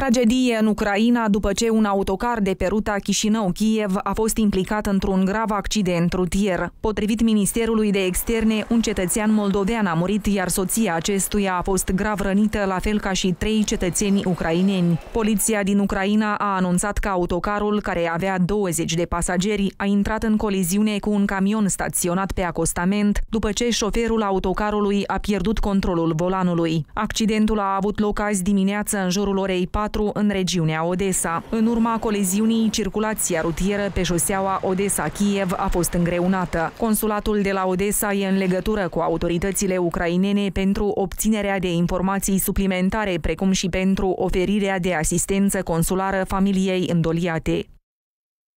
Tragedie în Ucraina după ce un autocar de pe ruta Chișinău-Kiev a fost implicat într-un grav accident rutier. Potrivit Ministerului de Externe, un cetățean moldovean a murit, iar soția acestuia a fost grav rănită, la fel ca și trei cetățeni ucraineni. Poliția din Ucraina a anunțat că autocarul, care avea 20 de pasageri, a intrat în coliziune cu un camion staționat pe acostament, după ce șoferul autocarului a pierdut controlul volanului. Accidentul a avut loc azi dimineață în jurul orei 4 4 în regiunea Odessa. În urma coleziunii, circulația rutieră pe șoseaua Odessa-Kiev a fost îngreunată. Consulatul de la Odessa e în legătură cu autoritățile ucrainene pentru obținerea de informații suplimentare, precum și pentru oferirea de asistență consulară familiei îndoliate.